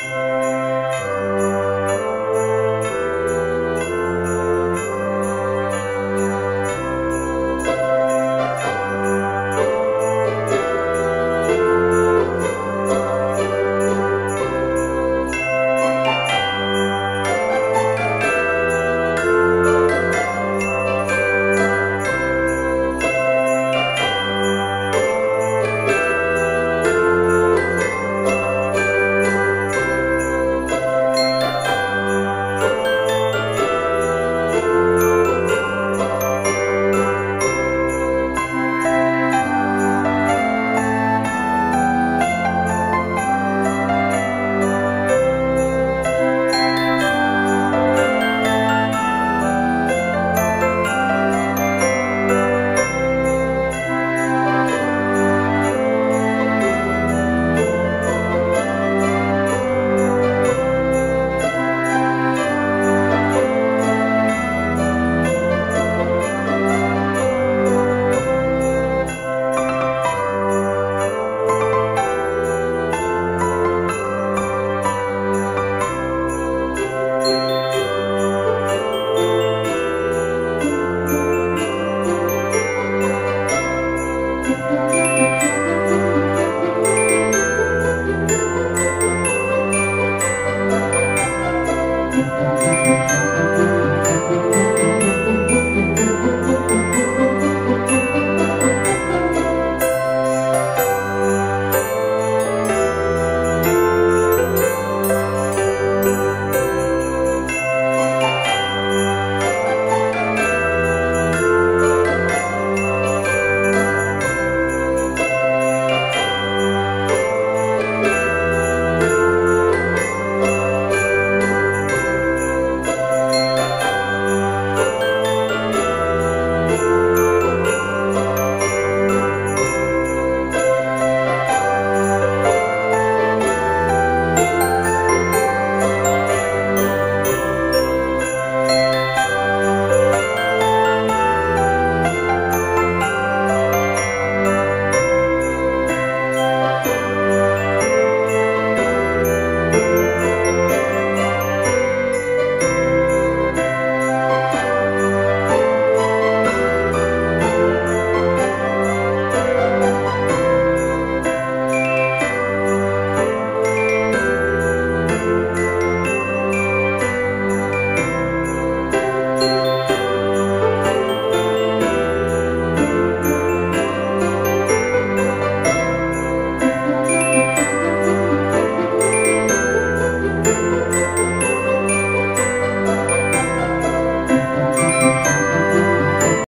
Música Música